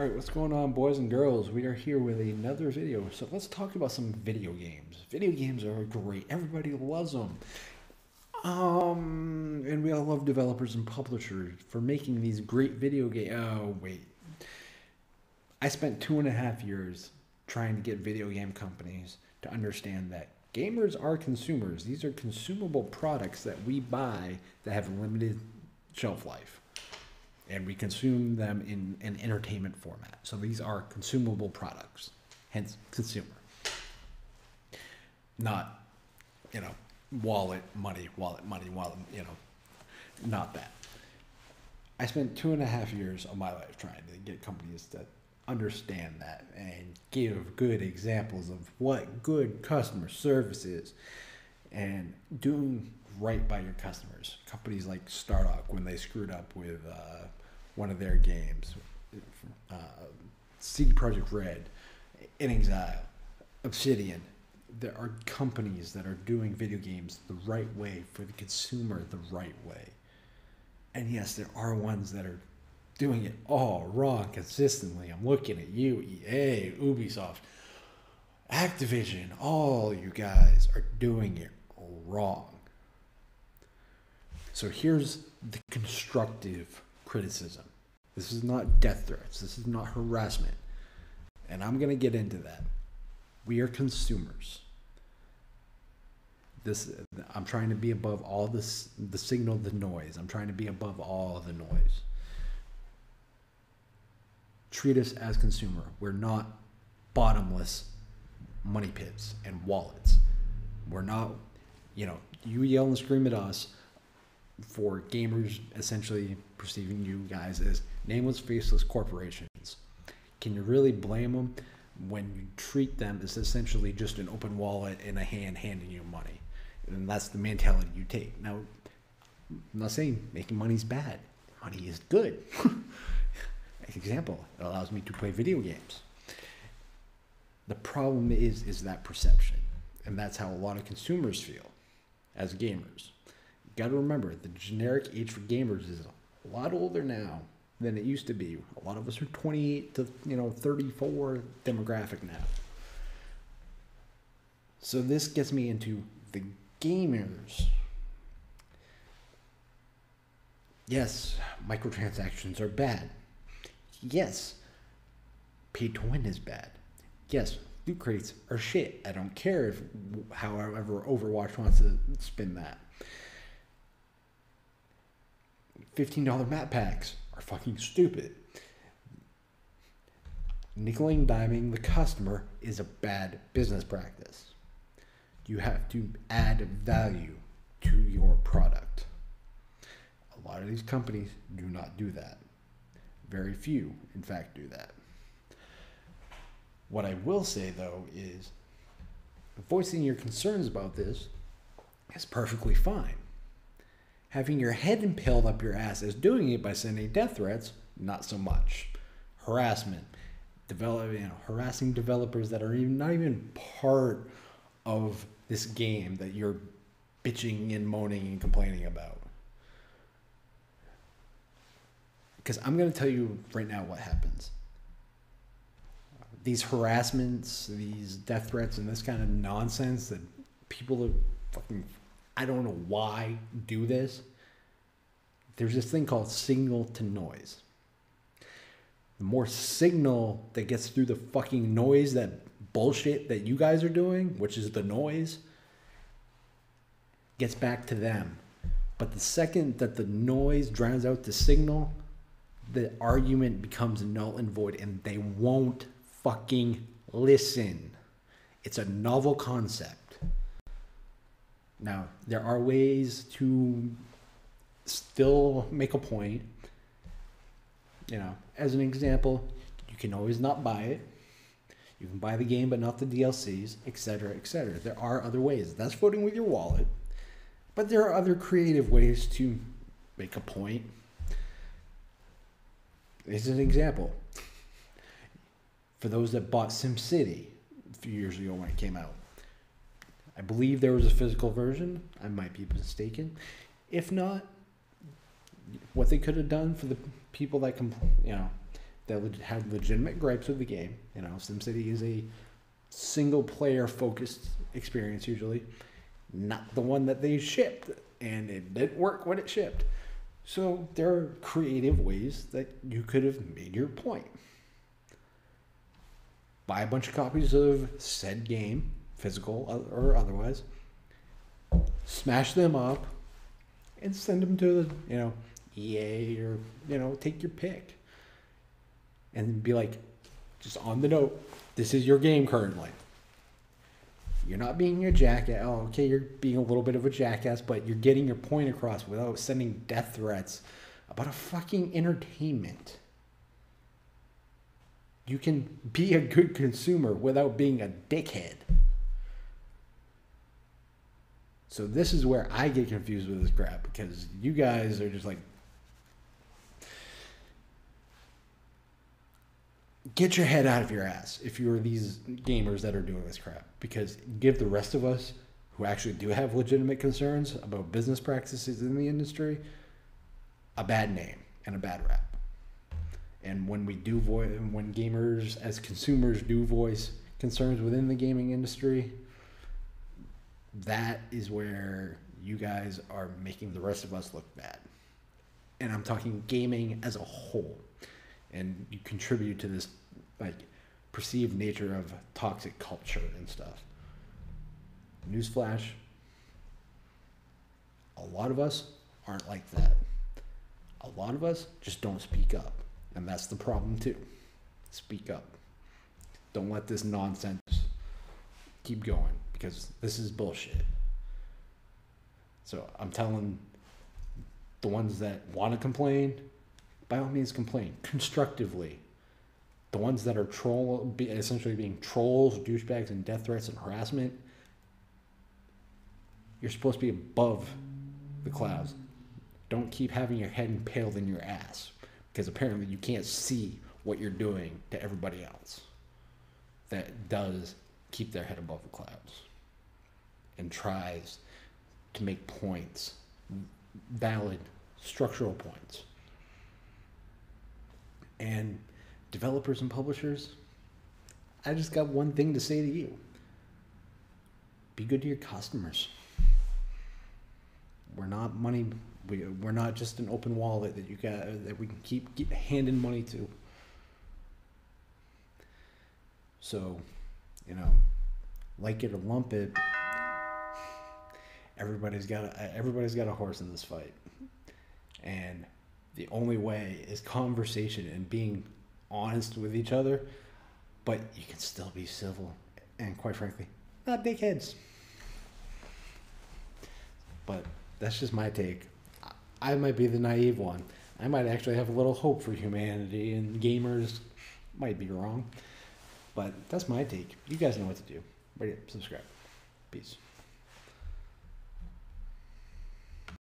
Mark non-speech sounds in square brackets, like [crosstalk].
All right, what's going on, boys and girls? We are here with another video. So let's talk about some video games. Video games are great. Everybody loves them. Um, and we all love developers and publishers for making these great video games. Oh wait, I spent two and a half years trying to get video game companies to understand that gamers are consumers. These are consumable products that we buy that have limited shelf life and we consume them in an entertainment format. So these are consumable products, hence consumer. Not, you know, wallet money, wallet money, wallet, you know, not that. I spent two and a half years of my life trying to get companies to understand that and give good examples of what good customer service is and doing right by your customers. Companies like Stardock, when they screwed up with uh, one of their games. Uh, CD Red, inXile, Obsidian. There are companies that are doing video games the right way for the consumer the right way. And yes, there are ones that are doing it all wrong consistently. I'm looking at you, EA, Ubisoft, Activision, all you guys are doing it wrong. So here's the constructive criticism. This is not death threats. This is not harassment. And I'm going to get into that. We are consumers. This I'm trying to be above all this the signal the noise. I'm trying to be above all the noise. Treat us as consumer. We're not bottomless money pits and wallets. We're not, you know, you yell and scream at us for gamers essentially perceiving you guys as nameless, faceless corporations. Can you really blame them when you treat them as essentially just an open wallet and a hand handing you money? And that's the mentality you take. Now, I'm not saying making money is bad. Money is good. [laughs] Example, it allows me to play video games. The problem is is that perception. And that's how a lot of consumers feel as gamers got to remember the generic age for gamers is a lot older now than it used to be. A lot of us are 28 to you know 34 demographic now. So this gets me into the gamers. Yes, microtransactions are bad. Yes, pay to win is bad. Yes, loot crates are shit. I don't care if however Overwatch wants to spin that. $15 map packs are fucking stupid. Nickel and diming the customer is a bad business practice. You have to add value to your product. A lot of these companies do not do that. Very few, in fact, do that. What I will say, though, is voicing your concerns about this is perfectly fine having your head impaled up your ass as doing it by sending death threats, not so much. Harassment, develop, you know, harassing developers that are even not even part of this game that you're bitching and moaning and complaining about. Because I'm going to tell you right now what happens. These harassments, these death threats, and this kind of nonsense that people are fucking I don't know why do this. There's this thing called signal to noise. The more signal that gets through the fucking noise, that bullshit that you guys are doing, which is the noise, gets back to them. But the second that the noise drowns out the signal, the argument becomes null and void and they won't fucking listen. It's a novel concept. Now, there are ways to still make a point. You know, as an example, you can always not buy it. You can buy the game but not the DLCs, etc., etc. There are other ways. That's voting with your wallet. But there are other creative ways to make a point. This is an example. For those that bought SimCity a few years ago when it came out, I believe there was a physical version. I might be mistaken. If not, what they could have done for the people that, you know, that have legitimate gripes with the game. You know, SimCity is a single player focused experience usually, not the one that they shipped, and it didn't work when it shipped. So there are creative ways that you could have made your point. Buy a bunch of copies of said game, physical or otherwise, smash them up, and send them to the, you know, EA or, you know, take your pick. And be like, just on the note, this is your game currently. You're not being a jackass. Oh, okay, you're being a little bit of a jackass, but you're getting your point across without sending death threats about a fucking entertainment. You can be a good consumer without being a dickhead. So this is where I get confused with this crap because you guys are just like get your head out of your ass if you're these gamers that are doing this crap because give the rest of us who actually do have legitimate concerns about business practices in the industry a bad name and a bad rap and when we do voice when gamers as consumers do voice concerns within the gaming industry that is where you guys are making the rest of us look bad and i'm talking gaming as a whole and you contribute to this like perceived nature of toxic culture and stuff. Newsflash: a lot of us aren't like that. A lot of us just don't speak up, and that's the problem too. Speak up. Don't let this nonsense keep going because this is bullshit. So I'm telling the ones that want to complain, by all means complain constructively. The ones that are troll, essentially being trolls, douchebags, and death threats and harassment, you're supposed to be above the clouds. Don't keep having your head impaled in your ass because apparently you can't see what you're doing to everybody else that does keep their head above the clouds and tries to make points, valid structural points. And developers and publishers, I just got one thing to say to you be good to your customers. We're not money. We, we're not just an open wallet that you got uh, that we can keep, keep handing money to. So, you know, like it or lump it, everybody's got a, everybody's got a horse in this fight, and the only way is conversation and being honest with each other, but you can still be civil and quite frankly, not dickheads. But that's just my take. I might be the naive one. I might actually have a little hope for humanity, and gamers might be wrong. But that's my take. You guys know what to do. Ready, subscribe. Peace.